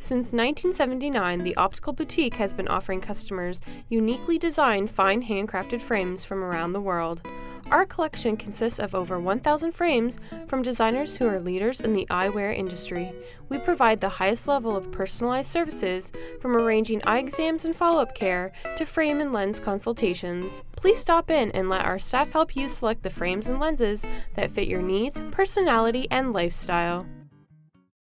Since 1979, the Optical Boutique has been offering customers uniquely designed fine handcrafted frames from around the world. Our collection consists of over 1,000 frames from designers who are leaders in the eyewear industry. We provide the highest level of personalized services, from arranging eye exams and follow up care to frame and lens consultations. Please stop in and let our staff help you select the frames and lenses that fit your needs, personality, and lifestyle.